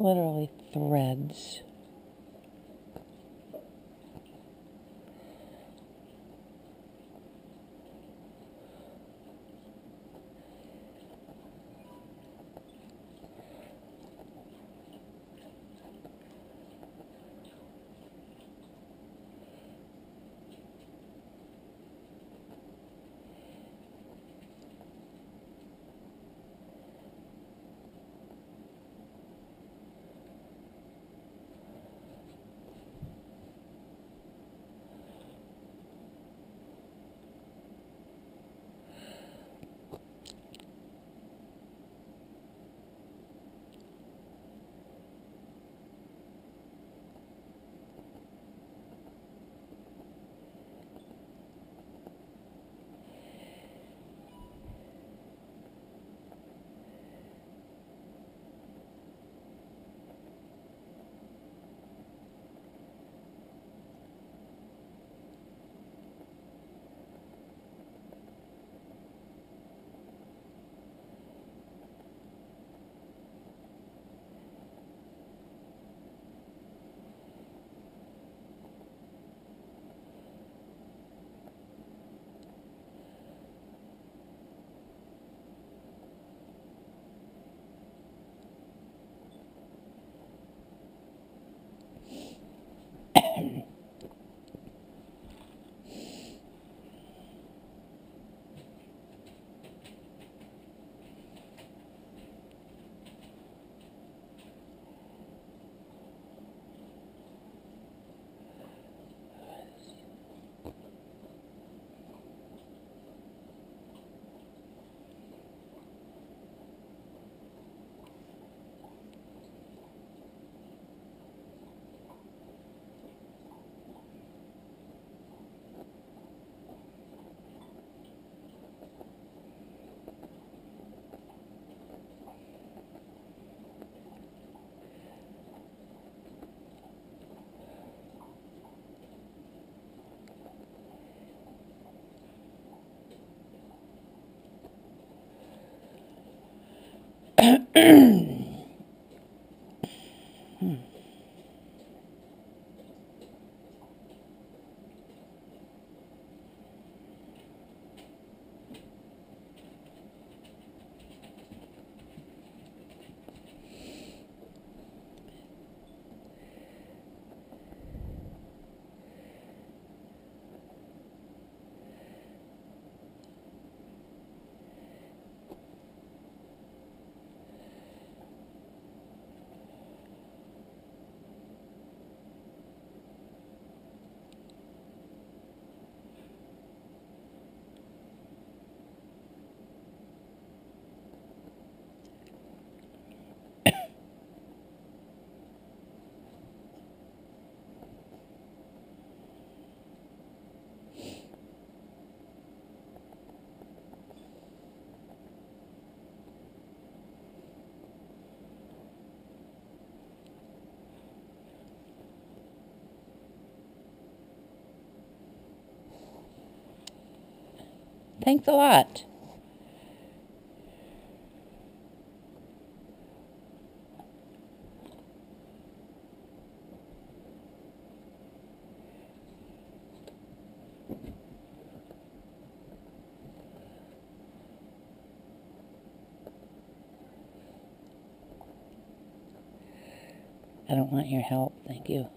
Literally threads. mm Thanks a lot. I don't want your help, thank you.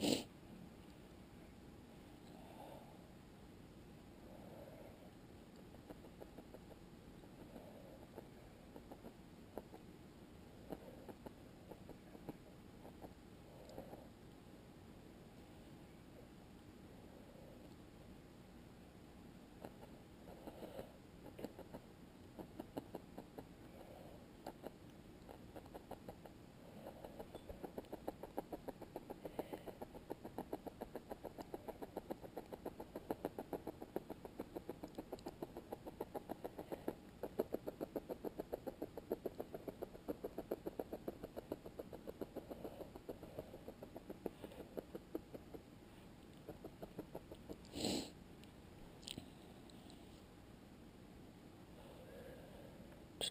Thank